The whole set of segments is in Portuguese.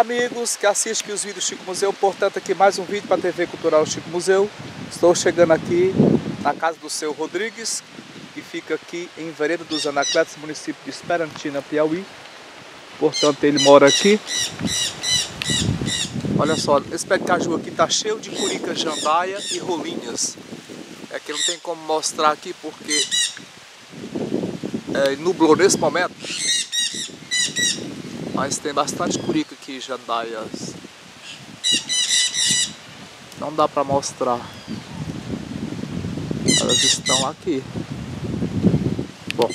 Amigos que assistem os vídeos Chico Museu, portanto aqui mais um vídeo para a TV Cultural Chico Museu. Estou chegando aqui na casa do seu Rodrigues, que fica aqui em Vereda dos Anacletos, município de Esperantina, Piauí. Portanto ele mora aqui. Olha só, esse pé de caju aqui está cheio de curica, jandaia e rolinhas. É que não tem como mostrar aqui porque é, nublou nesse momento. Mas tem bastante curica aqui, jandaias. Não dá para mostrar. Elas estão aqui. Bom.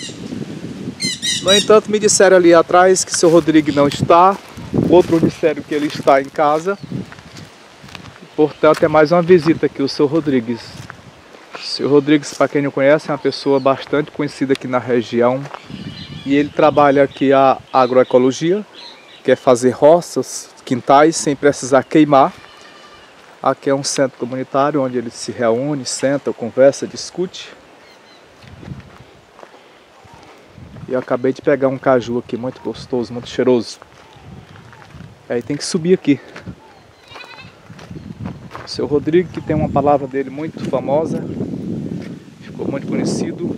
No entanto, me disseram ali atrás que seu Rodrigo não está. Outro disseram que ele está em casa. Portanto, é mais uma visita aqui, o seu Rodrigues. O seu Rodrigues, para quem não conhece, é uma pessoa bastante conhecida aqui na região. E ele trabalha aqui a agroecologia, que é fazer roças, quintais, sem precisar queimar. Aqui é um centro comunitário onde ele se reúne, senta, conversa, discute. E eu acabei de pegar um caju aqui, muito gostoso, muito cheiroso. Aí tem que subir aqui. O seu Rodrigo, que tem uma palavra dele muito famosa, ficou muito conhecido.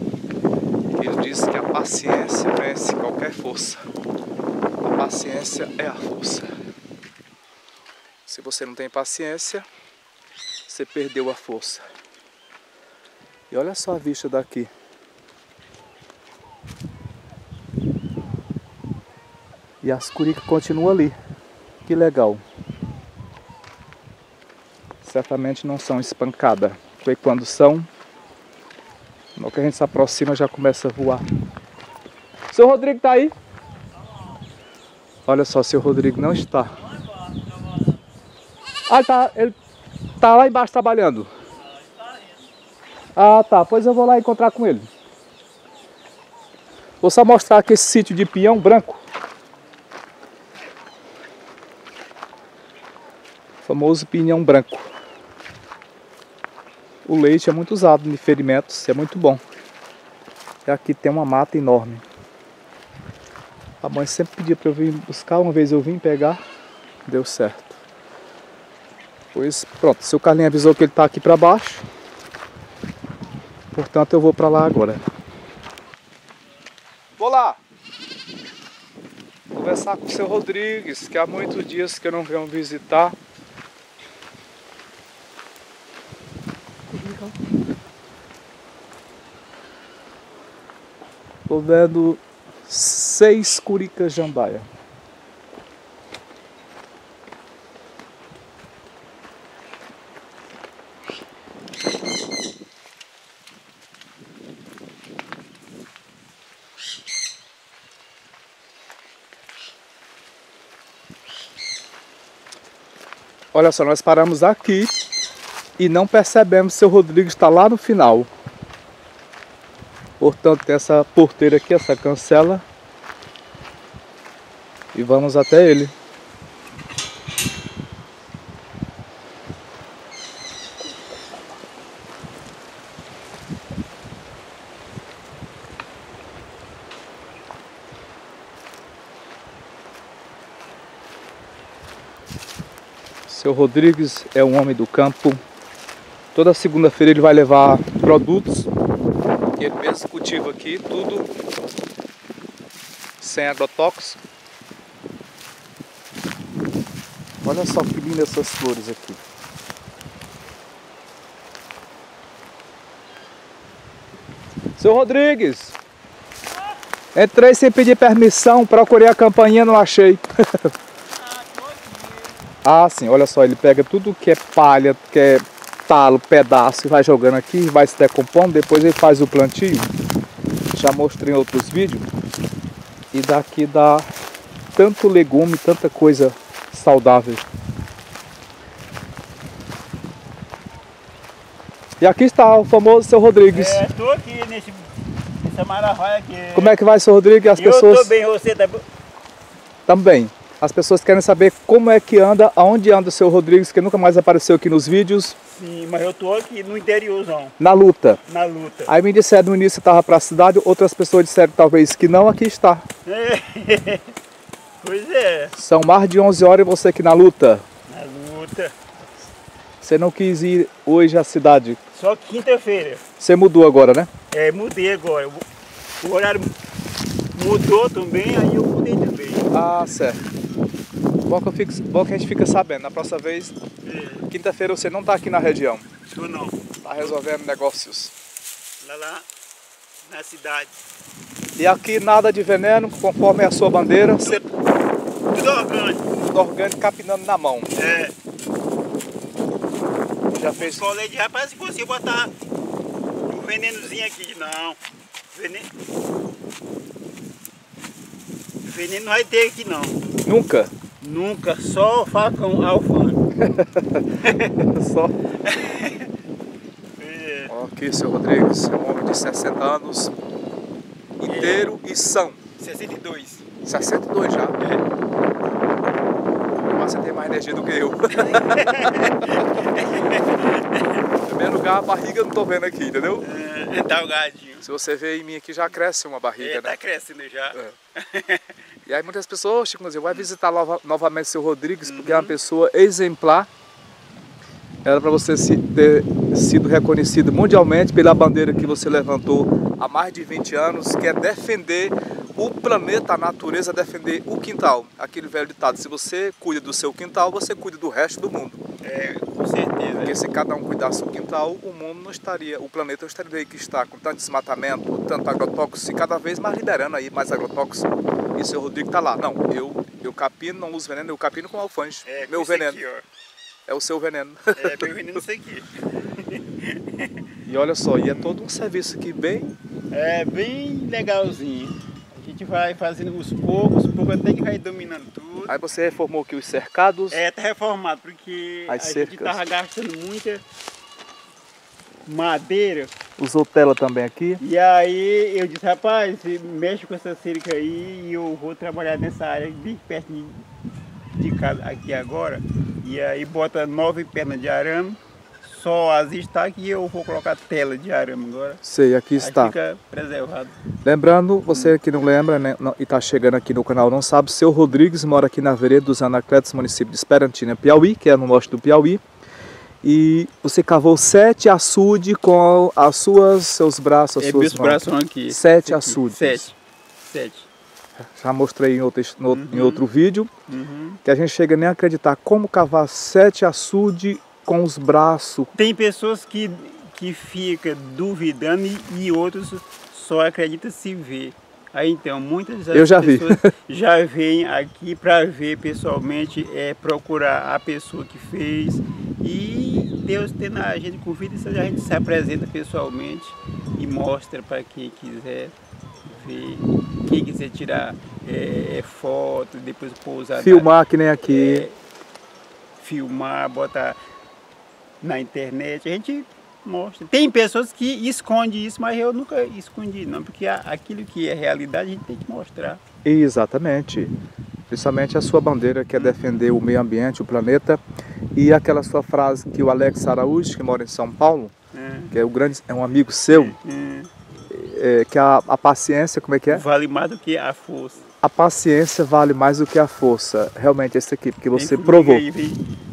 Ele diz que a paciência vence qualquer força. Paciência é a força. Se você não tem paciência, você perdeu a força. E olha só a vista daqui. E as curicas continuam ali. Que legal. Certamente não são espancadas. Porque quando são, no que a gente se aproxima já começa a voar. Seu Rodrigo tá aí? Olha só, seu Rodrigo não está. Ah, tá, ele tá lá embaixo trabalhando. Ah, tá, pois eu vou lá encontrar com ele. Vou só mostrar aqui esse sítio de pinhão branco. famoso pinhão branco. O leite é muito usado em ferimentos, é muito bom. E aqui tem uma mata enorme. A mãe sempre pedia para eu vir buscar, uma vez eu vim pegar, deu certo. Pois pronto, seu Carlinhos avisou que ele está aqui para baixo. Portanto eu vou para lá agora. Vou lá! Conversar com o seu Rodrigues, que há muitos dias que eu não venho visitar. Tô vendo seis curicas jambaia. Olha só, nós paramos aqui e não percebemos se o Rodrigo está lá no final. Portanto, tem essa porteira aqui, essa cancela. E vamos até ele. Seu Rodrigues é um homem do campo. Toda segunda-feira ele vai levar produtos que ele mesmo cultiva aqui, tudo sem agrotóxico. Olha só que lindas essas flores aqui. Seu Rodrigues, entrei sem pedir permissão, procurei a campainha, não achei. ah, sim, olha só, ele pega tudo que é palha, que é talo, pedaço vai jogando aqui, vai se decompondo, depois ele faz o plantio. Já mostrei em outros vídeos. E daqui dá tanto legume, tanta coisa saudável. E aqui está o famoso seu Rodrigues. É, estou aqui nesse, nessa maravilha aqui. Como é que vai, seu Rodrigues? As Eu pessoas. estou bem, você tá? Também. As pessoas querem saber como é que anda, aonde anda o seu Rodrigues, que nunca mais apareceu aqui nos vídeos, Sim, mas eu estou aqui no interiorzão, na luta. na luta. Aí me disseram no início que estava para a cidade, outras pessoas disseram talvez que não, aqui está. Pois é, São mais de 11 horas e você aqui na luta. na luta. Você não quis ir hoje à cidade. Só quinta-feira. Você mudou agora, né? É, mudei agora. O horário mudou também, aí eu mudei também. Ah, certo. Bom que, eu fico, bom que a gente fica sabendo. Na próxima vez, É, quinta-feira você não tá aqui na região. tô não. Tá resolvendo negócios. Lá, lá na cidade. E aqui nada de veneno, conforme a sua bandeira, Tudo orgânico. tudo orgânico capinando na mão. É. Já fez. Falei de rapaz, se você botar um venenozinho aqui, não. Veneno. Veneno não vai ter aqui não. Nunca. Nunca, só facão alfano. Só. É, Ok, seu Rodrigues, é um homem de 60 anos, inteiro e são. 62. 62 já. Mas você tem mais energia do que eu. em primeiro lugar, a barriga eu não tô vendo aqui, entendeu? É, tá o gadinho. Se você ver em mim aqui, já cresce uma barriga, É, tá né? crescendo já. E aí muitas pessoas, Chico vai visitar nova- novamente seu Rodrigues, porque é uma pessoa exemplar. Era para você se- ter sido reconhecido mundialmente pela bandeira que você levantou há mais de 20 anos, que é defender o planeta, a natureza, defender o quintal. Aquele velho ditado, se você cuida do seu quintal, você cuida do resto do mundo. É, com certeza. Porque se cada um cuidasse do quintal, o mundo não estaria, o planeta não estaria aí que está, com tanto desmatamento, tanto agrotóxico, e cada vez mais liberando aí mais agrotóxico. E o seu Rodrigo tá lá. Não, eu, eu capino, não uso veneno, eu capino com alfanje. É, meu com veneno. Aqui. É o seu veneno. É, meu veneno isso aqui. e olha só, e é todo um serviço aqui bem. É bem legalzinho. A gente vai fazendo os poucos, poucos até que vai dominando tudo. Aí você reformou aqui os cercados. É, tá reformado, porque As a cercas. gente tava gastando muita madeira. Usou tela também aqui. E aí eu disse, rapaz, mexe com essa cerca aí e eu vou trabalhar nessa área bem perto de, de casa aqui agora. E aí bota nove pernas de arame, só as estacas e eu vou colocar tela de arame agora. Sei, aqui Aí está. fica preservado. Lembrando, você que não lembra né, não- e está chegando aqui no canal não sabe, seu Rodrigues mora aqui na vereda dos Anacletos, município de Esperantina, Piauí, que é no norte do Piauí. E você cavou sete açudes com as suas, seus braços, as É, suas meus mãos. braços são aqui. Sete aqui. açudes. Sete. Sete. Já mostrei em outro, no- em Uhum. outro vídeo, Uhum. que a gente chega nem a acreditar como cavar sete açudes com os braços. Tem pessoas que, que ficam duvidando e, e outros só acreditam se vê. Aí então, muitas das Eu já vi. pessoas já vêm aqui para ver pessoalmente, é, procurar a pessoa que fez. E Deus tendo a gente convida, a gente se apresenta pessoalmente e mostra para quem quiser ver, quem quiser tirar é, foto, depois pousar. na- Filmar que nem aqui. é, filmar, botar na internet, a gente mostra. Tem pessoas que escondem isso, mas eu nunca escondi não, porque aquilo que é realidade a gente tem que mostrar. Exatamente. Principalmente a sua bandeira que é defender o meio ambiente, o planeta. E aquela sua frase que o Alex Araújo, que mora em São Paulo, né? que é, o grande, é um amigo seu, É, é, que a, a paciência, como é que é? Vale mais do que a força. A paciência vale mais do que a força. Realmente esse aqui, porque você provou. Aí,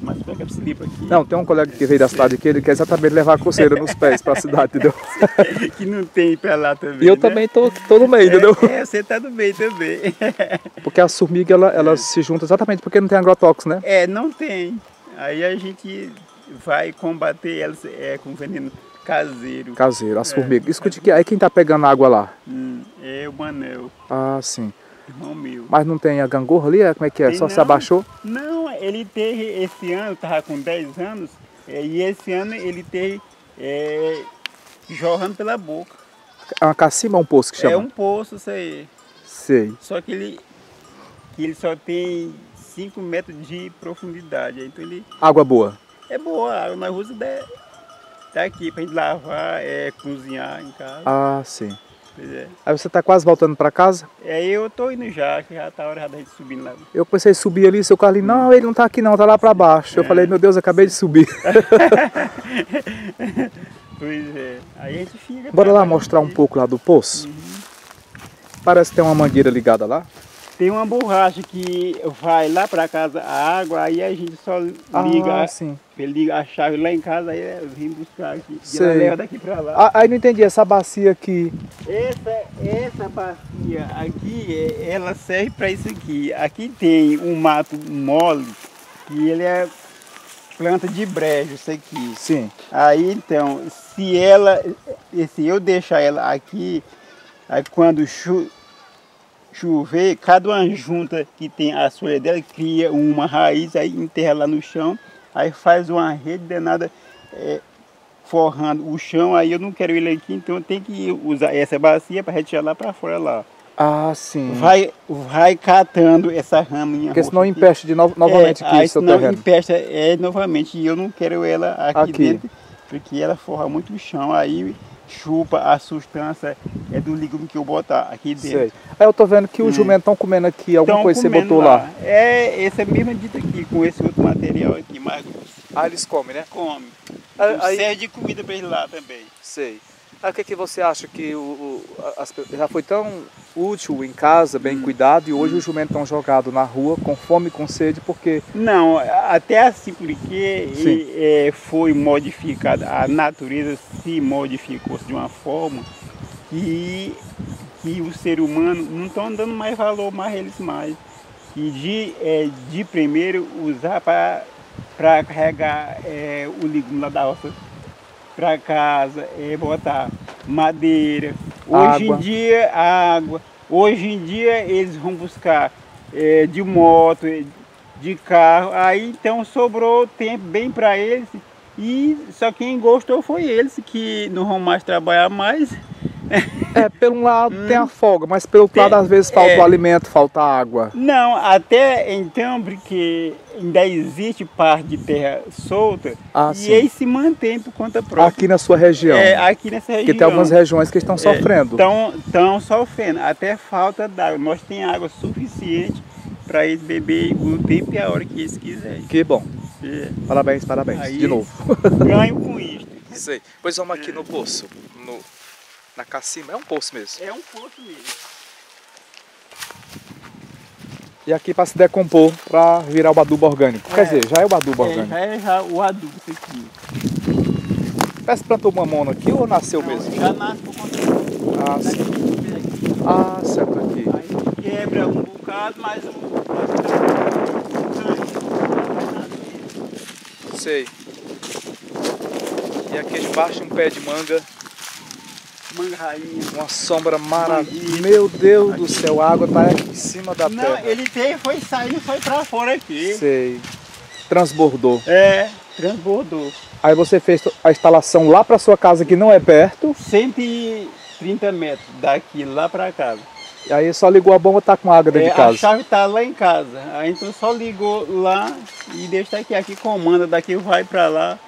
mas pega esse livro aqui. Não, tem um colega que veio da cidade aqui, ele quer exatamente levar a coceira nos pés para a cidade, entendeu? que não tem pra lá também. E eu né? também tô, tô no meio, entendeu? É, é, você tá do bem também. Porque a formiga, ela, ela se junta exatamente porque não tem agrotóxico, né? É, não tem. Aí a gente vai combater elas é, com veneno caseiro. Caseiro, as É. formigas. Escute que aí quem tá pegando água lá? Hum, é o Manel, Ah, sim. Irmão meu. Mas não tem a gangorra ali? É, Como é que é? Só se não. abaixou? Não, ele teve esse ano, tava com 10 anos, é, e esse ano ele teve é, jorrando pela boca. É uma cacima ou um poço que chama? É um poço isso aí. Sei. Só que ele, que ele só tem 5 metros de profundidade. Então ele Água boa. é boa, a água nós usamos da- daqui pra gente lavar, é, cozinhar em casa. Ah, sim. Pois é. Aí você tá quase voltando para casa? É, eu tô indo já, que já tá a hora da gente subir lá. Eu comecei a subir ali, seu Carlinhos, não, ele não tá aqui não, tá lá para baixo. Eu É. falei, meu Deus, eu acabei de subir. Pois é. Aí a gente fica. Bora lá mostrar um pouco lá do poço. Uhum. Parece que tem uma mangueira ligada lá. Tem uma borracha que vai lá para casa a água, aí a gente só liga, Ah, sim. liga a chave lá em casa, aí vim buscar aqui. E leva daqui para lá. Ah, aí não entendi, essa bacia aqui. Essa, essa bacia aqui, é- ela serve para isso aqui. Aqui tem um mato mole, que ele é planta de brejo, isso aqui. Sim. Aí então, se ela, se eu deixar ela aqui, aí quando chu, chover, cada uma junta que tem a folha dela cria uma raiz, aí enterra lá no chão, aí faz uma rede danada é, forrando o chão, aí eu não quero ele aqui, então tenho que usar essa bacia para retirar lá para fora lá. Ah, sim. Vai, vai catando essa raminha. Porque senão empeste de novo, novamente É, aqui aí seu senão terreno. empesta é, novamente. E eu não quero ela aqui, Aqui. dentro, porque ela forra muito o chão, aí chupa a substância é do líquido que eu botar aqui dentro. Sei. Aí eu tô vendo que o Hum. jumento estão comendo aqui alguma Tão coisa que você botou lá. É esse mesmo dito aqui, com esse outro material aqui, mais grosso. Ah, eles comem, né? Come. Aí- Aí, aí- Serve de comida para eles lá também. Sei. Aí o que, que você acha que o, o- as já foi tão útil em casa, bem Hum. cuidado, e hoje os jumentos estão jogados na rua com fome com sede, porque Não, até assim porque ele, é, foi modificada, a natureza se modificou de uma forma que, que o ser humano não estão dando mais valor mais eles mais. E de, é, de primeiro usar para carregar é, o legume lá da roça para casa, é, botar madeira. Hoje Água. em dia, água. Hoje em dia eles vão buscar é, de moto, é, de carro. Aí então sobrou tempo bem para eles. E só quem gostou foi eles, que não vão mais trabalhar mais. É, pelo um lado tem a folga, mas pelo outro. Tem- lado às vezes falta é. o alimento, falta a água. Não, até então, porque ainda existe parte de terra solta Ah, e sim. eles se mantém por conta própria. Aqui na sua região. É, aqui nessa região. Porque tem algumas regiões que estão sofrendo. Estão sofrendo, até falta d'água. Nós temos água suficiente para eles beber o tempo e a hora que eles quiserem. Que bom. É, Parabéns, parabéns. Aí- De novo. ganho com isso. Sei. Pois vamos aqui no poço. No, na cacimba. É um poço mesmo. É um poço mesmo. E aqui para se decompor, para virar o adubo orgânico. Quer É. dizer, já é o adubo É, orgânico. já é já o adubo isso aqui. Você plantou mamona aqui ou nasceu Não, mesmo? Já nasce por conta Ah, sim. daqui. Ah, certo aqui. Aí quebra um bocado, mas o. Sei. E aqui embaixo um pé de manga, Manga rainha. uma sombra maravilhosa. Meu Deus do céu, a água tá aqui em cima da Não, terra. ele tem, foi saindo, foi pra fora aqui. Sei. Transbordou. É, transbordou. Aí você fez a instalação lá para sua casa que não é perto. 130 metros daqui lá pra casa. E aí só ligou a bomba tá com água dentro É, de casa. a chave tá lá em casa. Aí então só ligou lá e deixa aqui, aqui comanda, daqui vai pra lá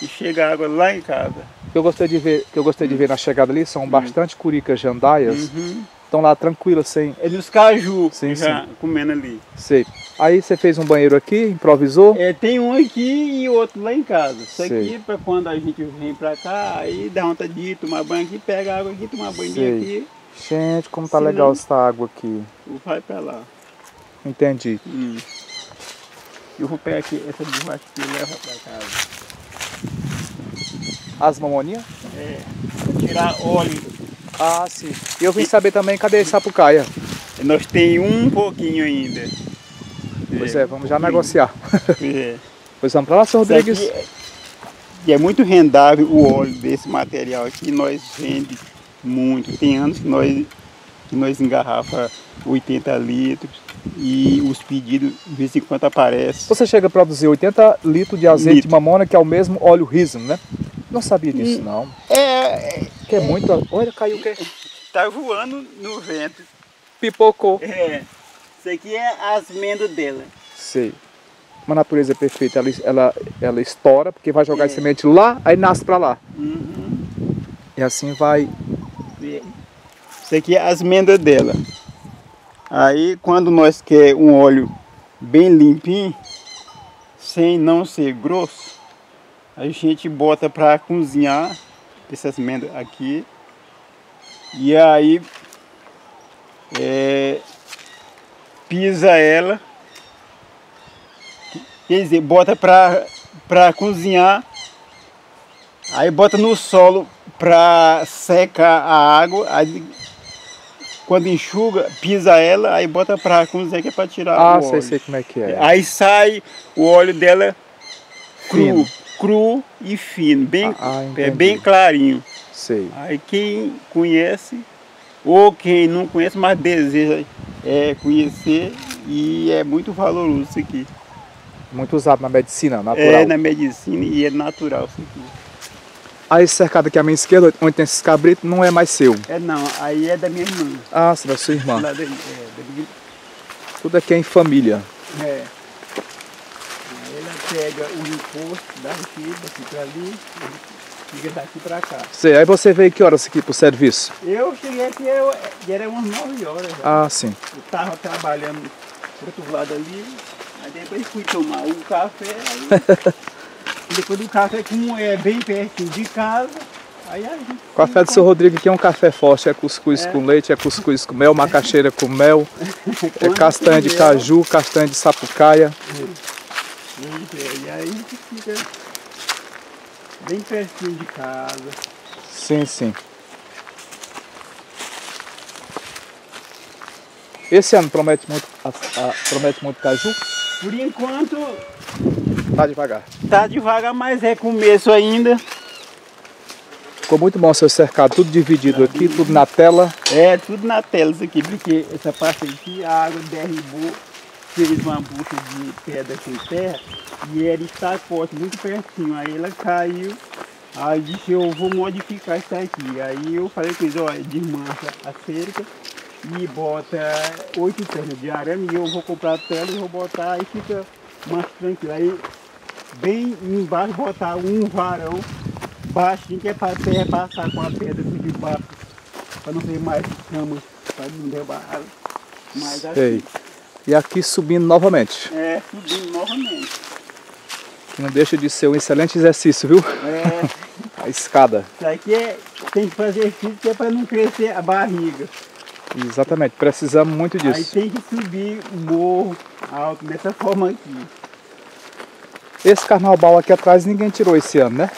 e chega a água lá em casa. O que eu gostei de ver, que eu gostei de ver na chegada ali são bastante curicas jandaias. Uhum. Estão lá tranquilas, sem. É nos caju, Sim, já comendo ali. Sei. Aí você fez um banheiro aqui, improvisou. É, tem um aqui e outro lá em casa. Isso Sei. aqui, pra quando a gente vem pra cá, aí dá vontade de ir tomar banho aqui, pega a água aqui, tomar banho Sei. aqui Gente, como tá Se legal não- essa água aqui. vai pra lá. Entendi. Hum. Eu vou pegar aqui essa borracha aqui e levo pra casa. As mamoninhas? É, pra tirar óleo. Ah, sim. E eu vim saber também, cadê a sapucaia? Nós tem um pouquinho ainda. Pois é, vamos já negociar. É. Pois vamos pra lá, senhor Rodrigues. é, e é muito rendável o óleo desse material aqui, nós vende muito. Tem anos que nós, que nós engarrafa 80 litros e os pedidos de vez em quando aparecem. Você chega a produzir 80 litros de azeite Litro. de mamona, que é o mesmo óleo Risen, né? Não sabia disso, Hum. não. É, é, Que é muito. Olha, caiu o quê? tá voando no vento. Pipocou. É, isso aqui é as mendas dela. Sei. Uma natureza perfeita, ela, ela, ela estoura, porque vai jogar É. semente lá, aí nasce pra lá. Uhum. E assim vai. Isso aqui é as mendas dela. Aí quando nós quer um óleo bem limpinho, sem não ser grosso, a gente bota para cozinhar essas mendas aqui. E aí é, pisa ela, quer dizer, bota para para cozinhar, aí bota no solo para secar a água, aí quando enxuga, pisa ela, aí bota para cozinhar que é para tirar ah, o sei, óleo. sei como é que é. Aí sai o óleo dela cru, Fino. Cru e fino, bem, Ah, é entendi. bem clarinho. Sei. Aí quem conhece, ou quem não conhece, mas deseja é, conhecer, e é muito valoroso isso aqui. Muito usado na medicina natural. É na medicina e é natural isso aqui. Aí esse cercado aqui à minha esquerda, onde tem esses cabritos, não é mais seu. É não, aí é da minha irmã. Ah, sim, da sua irmã. Da, é, da minha, Tudo aqui é em família. é. Aí pega o imposto daqui, daqui pra ali, e fica daqui pra cá. Sei, aí você veio que horas aqui pro serviço? Eu cheguei aqui, eu, era umas 9 horas. já. Ah, sim. Eu tava trabalhando do outro lado ali, aí depois fui tomar um café, aí depois do café, como é bem pertinho de casa, aí a gente. O café do seu Rodrigo aqui é um café forte, é cuscuz É. com leite, é cuscuz com mel, macaxeira com mel, é castanha de caju, castanha de sapucaia. E aí a gente fica bem pertinho de casa. Sim, sim. Esse ano promete muito, a- a- promete muito caju? Por enquanto Tá devagar. tá devagar, mas é começo ainda. Ficou muito bom seu cercado, tudo dividido aqui, tudo na tela. É tudo na tela isso aqui, porque essa parte aqui a água derribou, fez uma bucha de pedra com terra e era estacote muito pertinho. Aí ela caiu, aí disse eu vou modificar isso aqui. Aí eu falei com eles, olha, desmancha a cerca e bota oito pernas de arame e eu vou comprar a tela e vou botar, aí fica mais tranquilo. Aí bem embaixo botar um varão baixinho que é para terra passar com a pedra por debaixo para não ter mais camas, para não derrubar. Mas assim, Sei. E aqui subindo novamente. é subindo novamente. Que não deixa de ser um excelente exercício, viu? É, A escada. isso aqui é, tem que fazer que é para não crescer a barriga. Exatamente, precisamos muito Aí disso. tem que subir o morro alto dessa forma aqui. Esse carnaval aqui atrás ninguém tirou esse ano, né?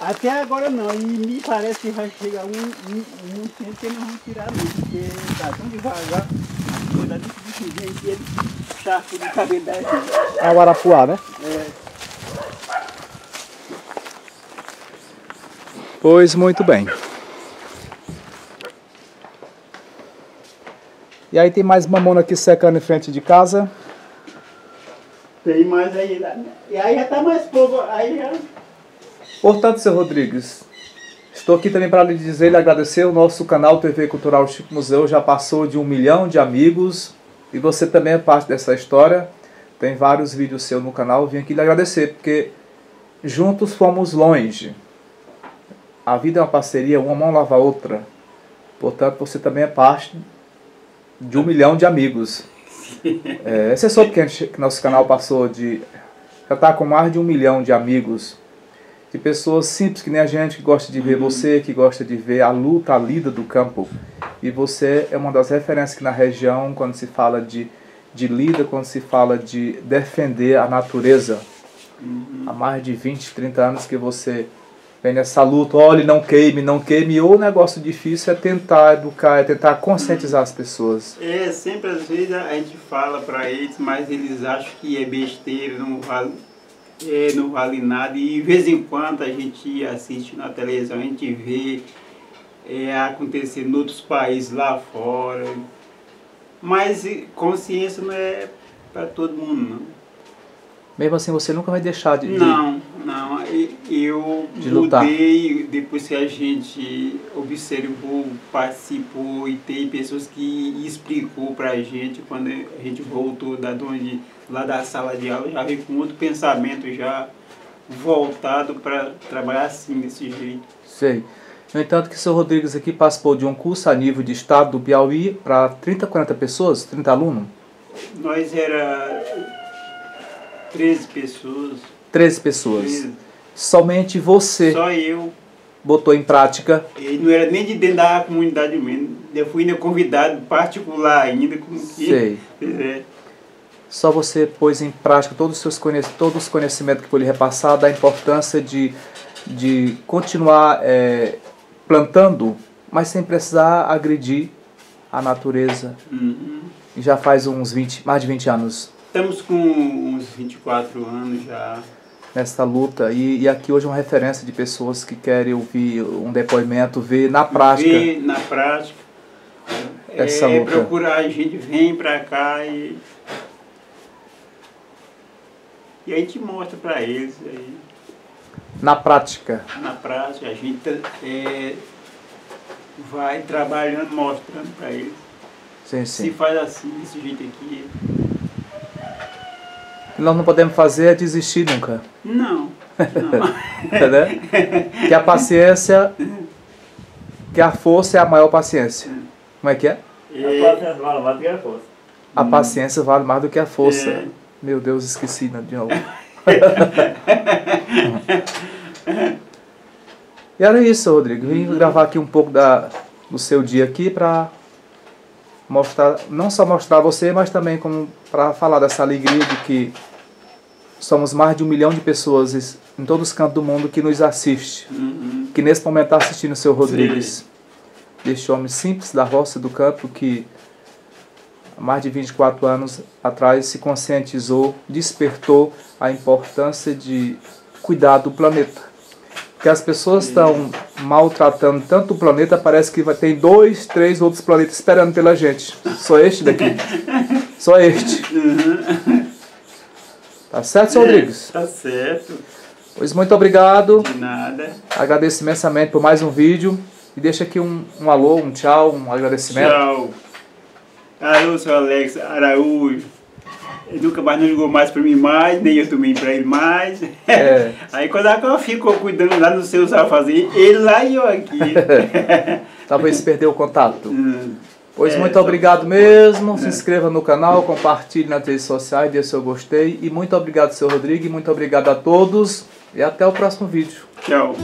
Até agora não, e me parece que vai chegar um, um, um tempo que não vão tirar não, porque tá tão devagar, aqui ele cabelo da. É o Arapuá, né? É, Pois muito bem. E aí tem mais mamona aqui secando em frente de casa. tem mais aí, e aí já tá mais pouco, aí já... Portanto, seu Rodrigues, estou aqui também para lhe dizer e lhe agradecer. O nosso canal TV Cultural Chico Museu já passou de um milhão de amigos e você também é parte dessa história. Tem vários vídeos seus no canal. Vim aqui lhe agradecer porque juntos fomos longe. A vida é uma parceria, uma mão lava a outra. Portanto, você também é parte de um milhão de amigos. É, você soube que, a gente- que nosso canal passou de. Já está com mais de um milhão de amigos de pessoas simples que nem a gente, que gosta de ver você, que gosta de ver a luta, a lida do campo. E você é uma das referências aqui na região quando se fala de, de lida, quando se fala de defender a natureza. Há mais de 20, 30 anos que você vem nessa luta, olhe, não queime, não queime. E o negócio difícil é tentar educar, é tentar conscientizar as pessoas. É, sempre às vezes a gente fala para eles, mas eles acham que é besteira, não vale, é, não vale nada. E de vez em quando a gente assiste na televisão, a gente vê é, acontecer em outros países lá fora. Mas consciência não é para todo mundo, não. Mesmo assim, você nunca vai deixar de. Não, não. Eu De lutar. mudei depois que a gente observou, participou e tem pessoas que explicou pra gente quando a gente voltou da de onde, lá da sala de aula, já veio com outro pensamento já voltado para trabalhar assim, desse jeito. Sei. No entanto, que o seu Rodrigues aqui participou de um curso a nível de estado do Piauí para 30, 40 pessoas, 30 alunos, Nós era 13 pessoas, 13 pessoas. 13, Somente você só eu. botou em prática. E não era nem de dentro da comunidade mesmo. Eu fui ainda convidado particular ainda, como que. Sei. É. só você pôs em prática todos os seus conhecimentos, todos os conhecimentos que foi lhe repassado, da importância de, de continuar é, plantando, mas sem precisar agredir a natureza. Uhum. Já faz uns 20, mais de 20 anos Estamos com uns 24 anos já. nessa luta. E, e aqui hoje é uma referência de pessoas que querem ouvir um depoimento, ver na prática. Ver na prática. Essa é, luta. procurar, a gente vem pra cá e. E a gente mostra pra eles aí. Na prática. Na prática, a gente é, vai trabalhando, mostrando pra eles. Sim, Se sim. faz assim, desse jeito aqui. O que nós não podemos fazer é desistir nunca. Não. Não. Entendeu? Que a paciência, que a força é a maior paciência. Como é que é? É, A paciência vale mais do que a força. A paciência vale mais do que a força. É. Meu Deus, esqueci né, de novo. e era isso, Rodrigo. Vim gravar aqui um pouco da, do seu dia aqui para mostrar, não só mostrar você, mas também como para falar dessa alegria de que somos mais de um milhão de pessoas em todos os cantos do mundo que nos assiste. uhum. Que nesse momento está assistindo o seu Rodrigues. Deste homem simples da roça do campo que mais de 24 anos atrás se conscientizou, despertou a importância de cuidar do planeta. Porque as pessoas estão maltratando tanto o planeta, parece que vai ter dois, três outros planetas esperando pela gente. Só este daqui. Só este. Tá certo, seu Rodrigues? Tá certo. Pois muito obrigado. De nada. Agradeço imensamente por mais um vídeo. E deixa aqui um, um alô, um tchau, um agradecimento. Tchau. Alô, seu Alex Araújo. Ele nunca mais não ligou mais pra mim mais, nem eu também pra ele mais. É. Aí quando a Cal ficou cuidando lá nos seus afazeres, ele lá e eu aqui. Talvez perdeu o contato. Hum. Pois É, muito só- obrigado mesmo. Se É. inscreva no canal, compartilhe nas redes sociais, dê seu gostei. E muito obrigado, seu Rodrigo. E muito obrigado a todos. E até o próximo vídeo. Tchau.